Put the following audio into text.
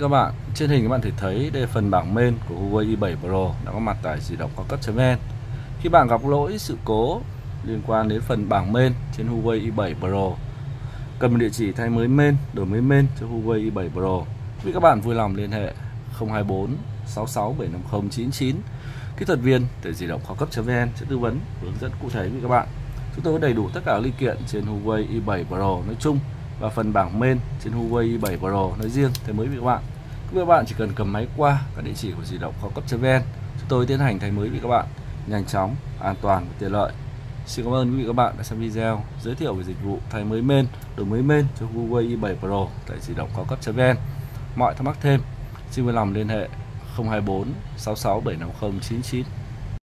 Các bạn, trên hình các bạn thể thấy đây là phần bảng main của Huawei i7 Pro đã có mặt tại di động cao cấp.vn. Khi bạn gặp lỗi sự cố liên quan đến phần bảng main trên Huawei i7 Pro, cần một địa chỉ thay mới main, đổi mới main cho Huawei i7 Pro. Quý các bạn vui lòng liên hệ 024 66 750 99 kỹ thuật viên tại di động cao cấp.vn sẽ tư vấn hướng dẫn cụ thể với các bạn. Chúng tôi có đầy đủ tất cả linh kiện trên Huawei i7 Pro nói chung và phần bảng main trên Huawei i7 Pro nói riêng thay mới với các bạn. Các bạn chỉ cần cầm máy qua các địa chỉ của di động cao cấp.vn chúng tôi tiến hành thay mới với các bạn nhanh chóng, an toàn và tiện lợi. Xin cảm ơn quý vị các bạn đã xem video giới thiệu về dịch vụ thay mới main, đổi mới main cho Huawei i7 Pro tại di động cao cấp.vn. Mọi thắc mắc thêm, xin vui lòng liên hệ 024 66 750 99